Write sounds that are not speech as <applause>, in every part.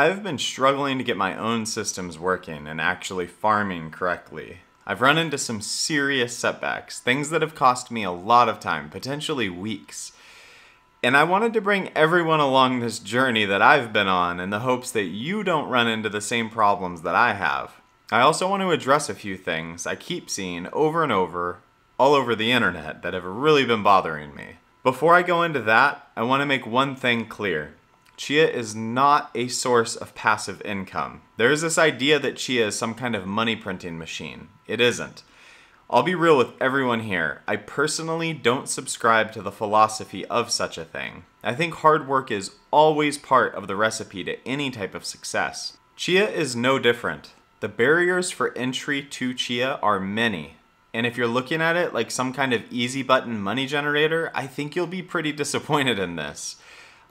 I've been struggling to get my own systems working and actually farming correctly. I've run into some serious setbacks, things that have cost me a lot of time, potentially weeks. And I wanted to bring everyone along this journey that I've been on in the hopes that you don't run into the same problems that I have. I also want to address a few things I keep seeing over and over all over the internet that have really been bothering me. Before I go into that, I want to make one thing clear. Chia is not a source of passive income. There is this idea that Chia is some kind of money printing machine. It isn't. I'll be real with everyone here. I personally don't subscribe to the philosophy of such a thing. I think hard work is always part of the recipe to any type of success. Chia is no different. The barriers for entry to Chia are many. And if you're looking at it like some kind of easy button money generator, I think you'll be pretty <laughs> disappointed in this.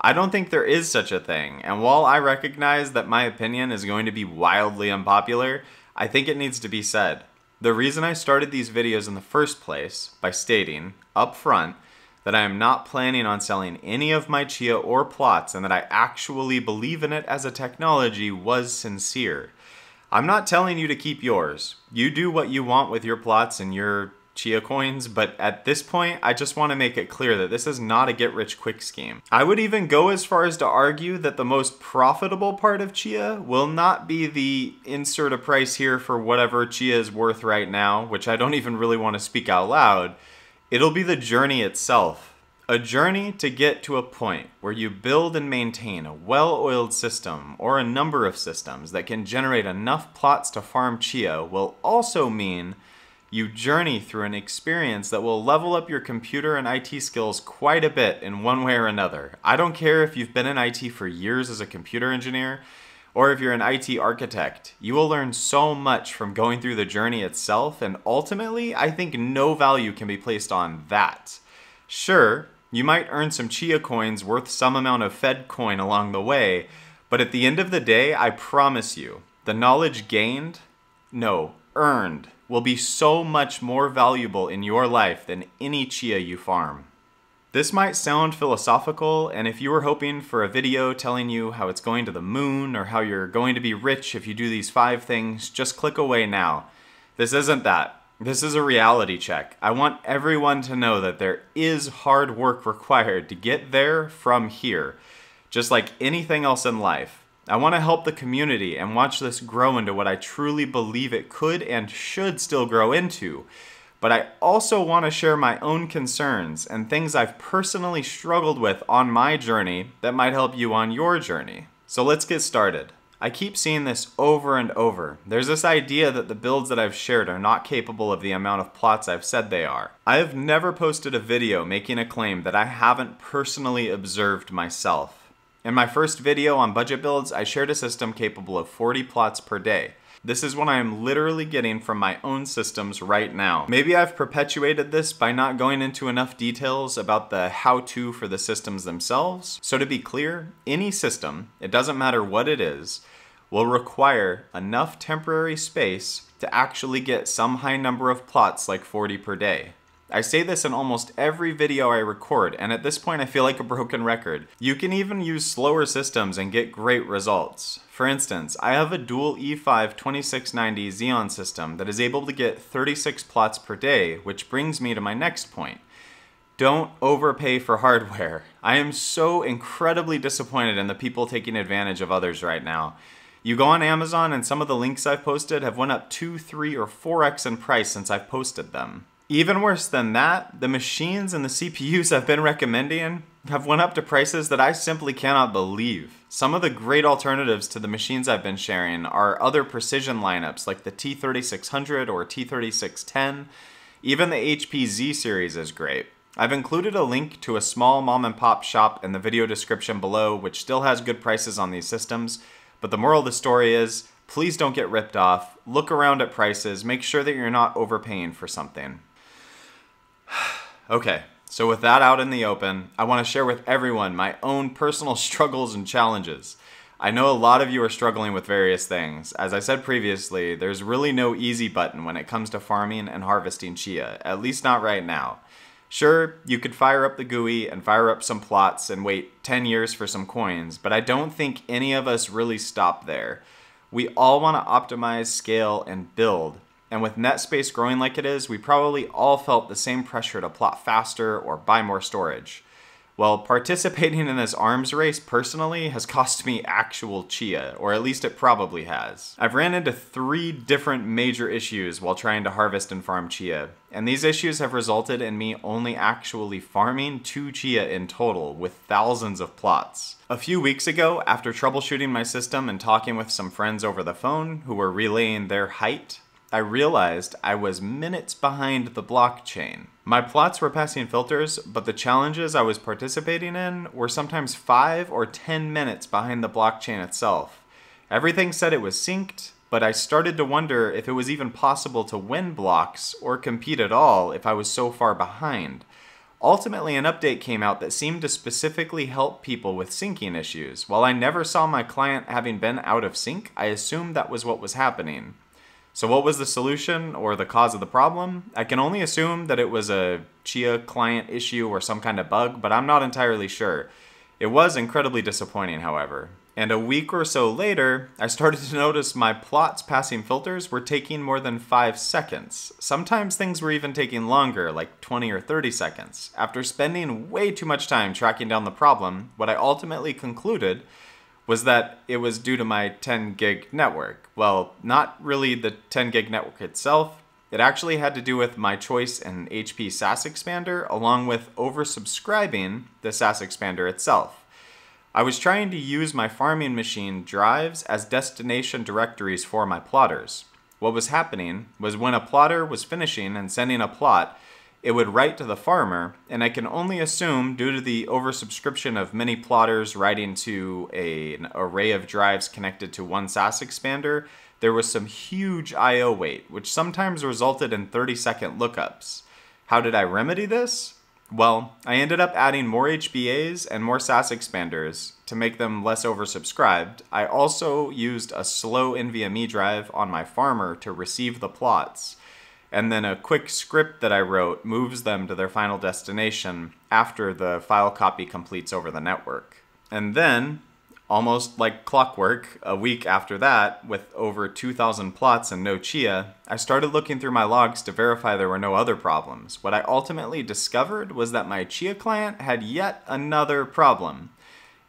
I don't think there is such a thing, and while I recognize that my opinion is going to be wildly unpopular, I think it needs to be said. The reason I started these videos in the first place by stating, up front, that I am not planning on selling any of my Chia or plots and that I actually believe in it as a technology was sincere. I'm not telling you to keep yours. You do what you want with your plots and your Chia coins, but at this point, I just want to make it clear that this is not a get rich quick scheme. I would even go as far as to argue that the most profitable part of Chia will not be the insert a price here for whatever Chia is worth right now, which I don't even really want to speak out loud. It'll be the journey itself a journey to get to a point where you build and maintain a well oiled system or a number of systems that can generate enough plots to farm Chia will also mean you journey through an experience that will level up your computer and IT skills quite a bit in one way or another. I don't care if you've been in IT for years as a computer engineer or if you're an IT architect. You will learn so much from going through the journey itself, and ultimately, I think no value can be placed on that. Sure, you might earn some Chia coins worth some amount of Fed coin along the way, but at the end of the day, I promise you, the knowledge gained, no, earned, will be so much more valuable in your life than any Chia you farm. This might sound philosophical, and if you were hoping for a video telling you how it's going to the moon or how you're going to be rich if you do these five things, just click away now. This isn't that. This is a reality check. I want everyone to know that there is hard work required to get there from here, just like anything else in life. I want to help the community and watch this grow into what I truly believe it could and should still grow into. But I also want to share my own concerns and things I've personally struggled with on my journey that might help you on your journey. So let's get started. I keep seeing this over and over. There's this idea that the builds that I've shared are not capable of the amount of plots I've said they are. I have never posted a video making a claim that I haven't personally observed myself. In my first video on budget builds, I shared a system capable of 40 plots per day. This is what I am literally getting from my own systems right now. Maybe I've perpetuated this by not going into enough details about the how-to for the systems themselves. So to be clear, any system, it doesn't matter what it is, will require enough temporary space to actually get some high number of plots like 40 per day. I say this in almost every video I record, and at this point I feel like a broken record. You can even use slower systems and get great results. For instance, I have a dual E5 2690 Xeon system that is able to get 36 plots per day, which brings me to my next point. Don't overpay for hardware. I am so incredibly disappointed in the people taking advantage of others right now. You go on Amazon and some of the links I've posted have went up 2, 3, or 4x in price since I've posted them. Even worse than that, the machines and the CPUs I've been recommending have went up to prices that I simply cannot believe. Some of the great alternatives to the machines I've been sharing are other precision lineups like the T3600 or T3610. Even the HP Z series is great. I've included a link to a small mom and pop shop in the video description below which still has good prices on these systems, but the moral of the story is please don't get ripped off. Look around at prices, make sure that you're not overpaying for something. <sighs> okay, so with that out in the open, I want to share with everyone my own personal <laughs> struggles and challenges. I know a lot of you are struggling with various things. As I said previously, there's really no easy button when it comes to farming and harvesting chia, at least not right now. Sure, you could fire up the GUI and fire up some plots and wait 10 years for some coins, but I don't think any of us really stop there. We all want to optimize, scale, and build. And with NetSpace growing like it is, we probably all felt the same pressure to plot faster or buy more storage. Well, <laughs> participating in this arms race personally has cost me actual chia, or at least it probably has. I've ran into three different major issues while trying to harvest and farm chia, and these issues have resulted in me only actually farming two chia in total, with thousands of plots. A few weeks ago, after troubleshooting my system and talking with some friends over the phone who were relaying their height, I realized I was minutes behind the blockchain. My plots were passing filters, but the challenges I was participating in were sometimes 5 or 10 minutes behind the blockchain itself. Everything said it was synced, but I started to wonder if it was even possible to win blocks or compete at all if I was so far behind. Ultimately, an update came out that seemed to specifically help people with syncing issues. While I never saw my client having been out of sync, I assumed that was what was happening. So what was the solution or the cause of the problem? I can only assume that it was a Chia client issue or some kind of bug, but I'm not entirely sure. It was incredibly disappointing, however. And a week or so later, I started to notice my plots passing filters were taking more than 5 seconds. Sometimes things were even taking longer, like 20 or 30 seconds. After spending way too much time tracking down the problem, what I ultimately concluded was that it was due to my 10 gig network. Well, not really the 10 gig network itself. It actually had to do with my choice in HP SAS Expander along with oversubscribing the SAS Expander itself. I was trying to use my farming machine drives as destination directories for my plotters. What was happening was when a plotter was finishing and sending a plot, it would write to the farmer, and I can only assume, due to the oversubscription of many plotters writing to a, an array of drives connected to one SAS expander, there was some huge I.O. wait, which sometimes resulted in 30 second lookups. How did I remedy this? Well, I ended up adding more HBAs and more SAS expanders to make them less oversubscribed. I also used a slow NVMe drive on my farmer to receive the plots and then a quick script that I wrote moves them to their final destination after the file copy completes over the network. And then, almost like clockwork, a week after that, with over 2,000 plots and no Chia, I started looking through my logs to verify there were no other problems. What I ultimately discovered was that my Chia client had yet another problem.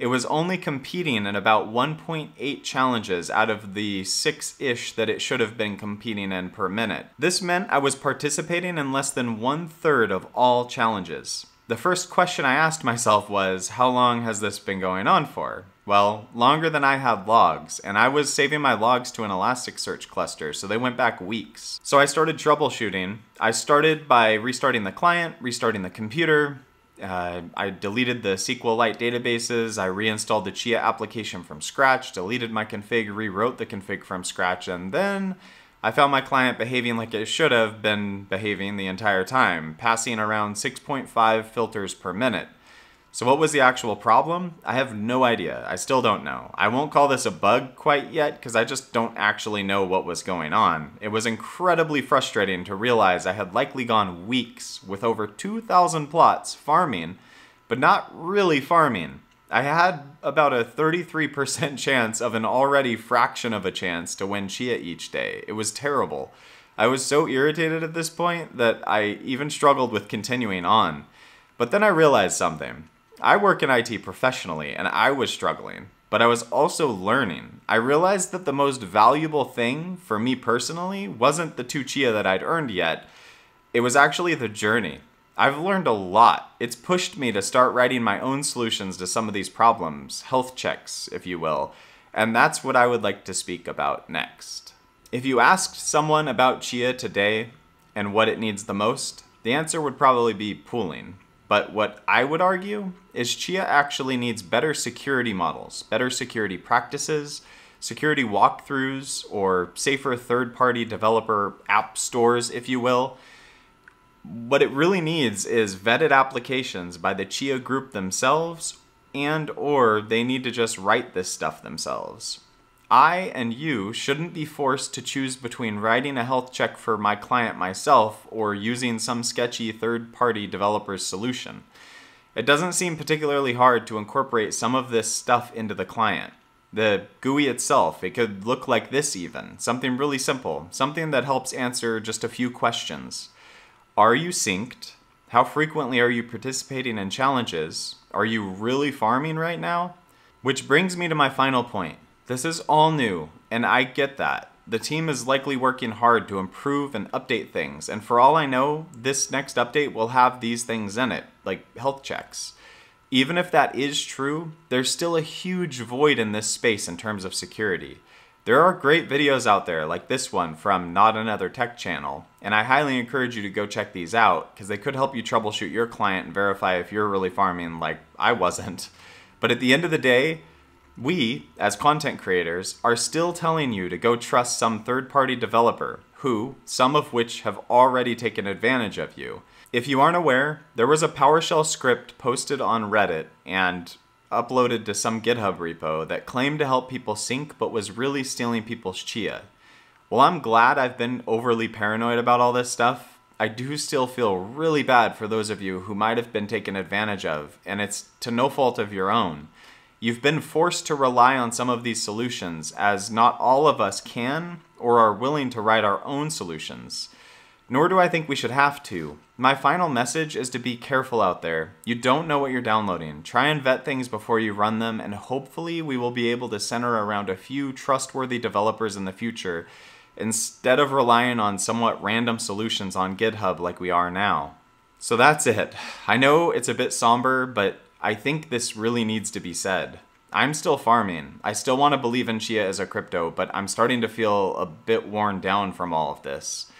It was only competing in about 1.8 challenges out of the 6-ish that it should have been competing in per minute. This meant I was participating in less than one third of all challenges. The first question I asked myself was, how long has this been going on for? Well, longer than I had logs, and I was saving my logs to an Elasticsearch cluster, so they went back weeks. So I started troubleshooting. I started by restarting the client, restarting the computer, uh, I deleted the SQLite databases, I reinstalled the Chia application from scratch, deleted my config, rewrote the config from scratch, and then I found my client behaving like it should have been behaving the entire time, passing around 6.5 filters per minute. So what was the actual problem? I have no idea. I still don't know. I won't call this a bug quite yet because I just don't actually know what was going on. It was incredibly frustrating to realize I had likely gone weeks with over 2,000 plots farming, but not really farming. I had about a 33% <laughs> chance of an already fraction of a chance to win Chia each day. It was terrible. I was so irritated at this point that I even struggled with continuing on. But then I realized something. I work in IT professionally and I was struggling, but I was also learning. I realized that the most valuable thing for me personally wasn't the two chia that I'd earned yet, it was actually the journey. I've learned a lot. It's pushed me to start writing my own solutions to some of these problems, health checks, if you will, and that's what I would like to speak about next. If you asked someone about Chia today and what it needs the most, the answer would probably be pooling. But what I would argue is Chia actually needs better security models, better security practices, security walkthroughs, or safer third party developer app stores, if you will. What it really needs is vetted applications by the Chia group themselves and or they need to just write this stuff themselves. I and you shouldn't be forced to choose between writing a health check for my client myself or using some sketchy third party developer's solution. It doesn't seem particularly hard to incorporate some of this stuff into the client. The GUI itself, it could look like this even. Something really simple. Something that helps answer just a few questions. Are you synced? How frequently are you participating in challenges? Are you really farming right now? Which brings me to my final point. This is all new, and I get that. The team is likely working hard to improve and update things, and for all I know, this next update will have these things in it, like health checks. Even if that is true, there's still a huge void in this space in terms of security. There are great videos out there, like this one from Not Another Tech channel, and I highly encourage you to go check these out because they could help you troubleshoot your client and verify if you're really farming like I wasn't. But at the end of the day, we, as content creators, are still telling you to go trust some third party developer who, some of which have already taken advantage of you. If you aren't aware, there was a PowerShell script posted on Reddit and uploaded to some GitHub repo that claimed to help people sync but was really stealing people's chia. While I'm glad I've been overly paranoid about all this stuff, I do still feel really bad for those of you who might have been taken advantage of, and it's to no fault of your own. You've been forced to rely on some of these solutions, as not all of us can or are willing to write our own solutions. Nor do I think we should have to. My final message is to be careful out there. You don't know what you're downloading. Try and vet things before you run them, and hopefully, we will be able to center around a few trustworthy developers in the future instead of relying on somewhat random solutions on GitHub like we are now. So that's it. I know it's a bit somber, but I think this really needs to be said. I'm still farming. I still want to believe in Chia as a crypto, but I'm starting to feel a bit worn down from all of this.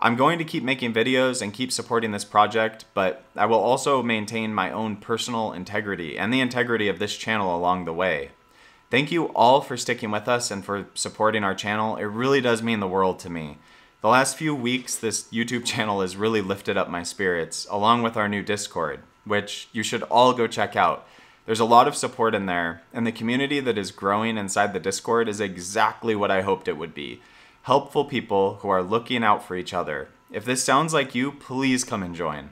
I'm going to keep making videos and keep supporting this project, but I will also maintain my own personal integrity and the integrity of this channel along the way. Thank you all for sticking with us and for supporting our channel. It really does mean the world to me. The last few weeks, this YouTube <laughs> channel has really lifted up my spirits, along with our new Discord, which you should all go check out. There's a lot of support in there, and the community that is growing inside the Discord is exactly what I hoped it would be helpful people who are looking out for each other. If this sounds like you, please come and join.